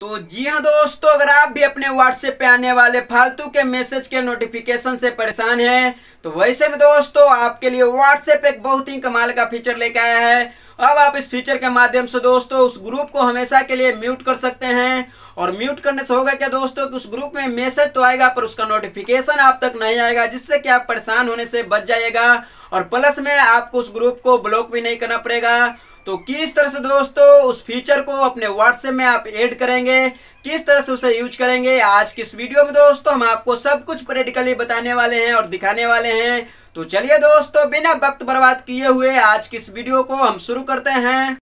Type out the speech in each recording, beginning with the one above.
तो जी हाँ दोस्तों, अगर आप भी अपने व्हाट्सएप पे आने वाले फालतू के मैसेज के नोटिफिकेशन से परेशान हैं तो वैसे में दोस्तों, आपके लिए व्हाट्सएप एक बहुत ही कमाल का फीचर लेके आया है। अब आप इस फीचर के माध्यम से दोस्तों, उस ग्रुप को हमेशा के लिए म्यूट कर सकते हैं। और म्यूट करने से होगा क्या दोस्तों कि उस ग्रुप में मैसेज तो आएगा, पर उसका नोटिफिकेशन आप तक नहीं आएगा, जिससे कि आप परेशान होने से बच जाइएगा। और प्लस में आपको उस ग्रुप को ब्लॉक भी नहीं करना पड़ेगा। तो किस तरह से दोस्तों, उस फीचर को अपने व्हाट्सएप में आप ऐड करेंगे, किस तरह से उसे यूज़ करेंगे, आज की इस वीडियो में दोस्तों हम आपको सब कुछ प्रैक्टिकली बताने वाले हैं और दिखाने वाले हैं। तो चलिए दोस्तों, बिना वक्त बर्बाद किए हुए आज की इस वीडियो को हम शुरू करते हैं।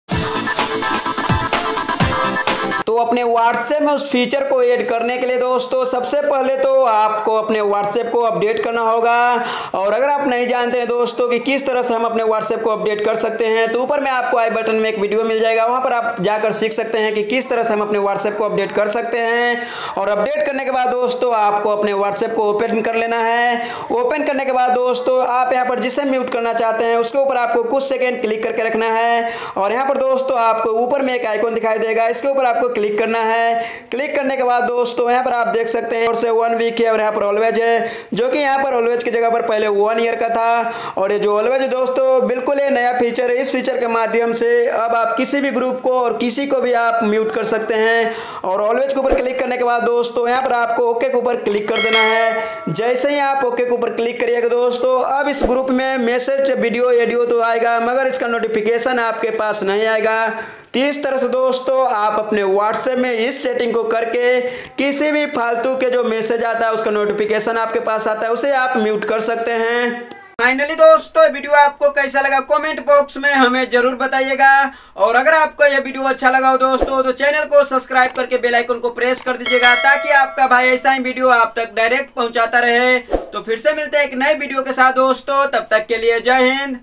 तो अपने व्हाट्सएप में उस फीचर को ऐड करने के लिए दोस्तों, सबसे पहले तो आपको अपने व्हाट्सएप को अपडेट करना होगा। और अगर आप नहीं जानते हैं दोस्तों कि किस तरह से हम अपने व्हाट्सएप को अपडेट कर सकते हैं तो ऊपर में आपको आई बटन में एक वीडियो मिल जाएगा। वहाँ पर आप जाकर सीख सकते हैं कि किस तरह से हम अपने व्हाट्सएप को अपडेट कर सकते हैं। और अपडेट करने के बाद दोस्तों, आपको अपने व्हाट्सएप को ओपन कर लेना है। ओपन करने के बाद दोस्तों, आप यहाँ पर जिसे म्यूट करना चाहते हैं, उसके ऊपर आपको कुछ सेकेंड क्लिक करके रखना है। और यहाँ पर दोस्तों, आपको ऊपर में एक आइकॉन दिखाई देगा। इसके ऊपर आपको क्लिक करना है। क्लिक करने के बाद दोस्तों, यहाँ पर आप देख सकते हैं, और से वन वीक है और यहाँ पर ऑलवेज है, जो कि यहाँ पर ऑलवेज की जगह पर पहले वन ईयर का था। और ये जो ऑलवेज दोस्तों, बिल्कुल ये नया फीचर है। इस फीचर के माध्यम से अब आप किसी भी ग्रुप को और किसी को भी आप म्यूट कर सकते हैं। और ऑलवेज के ऊपर क्लिक करने के बाद दोस्तों, यहाँ पर आपको ओके के ऊपर क्लिक कर देना है। जैसे ही आप ओके के ऊपर क्लिक करिएगा दोस्तों, अब इस ग्रुप में मैसेज वीडियो एडियो तो आएगा, मगर इसका नोटिफिकेशन आपके पास नहीं आएगा। तो इस तरह से दोस्तों आप अपने व्हाट्सएप में इस सेटिंग को करके किसी भी फालतू के जो मैसेज आता है उसका नोटिफिकेशन आपके पास आता है, उसे आप म्यूट कर सकते हैं। फाइनली दोस्तों वीडियो आपको कैसा लगा कमेंट बॉक्स में हमें ज़रूर बताइएगा। और अगर आपको यह वीडियो अच्छा लगा हो दोस्तों तो चैनल को सब्सक्राइब करके बेल आइकन को प्रेस कर दीजिएगा, ताकि आपका भाई ऐसा ही वीडियो आप तक डायरेक्ट पहुंचाता रहे। तो फिर से मिलते हैं एक नए वीडियो के साथ दोस्तों, तब तक के लिए जय हिंद।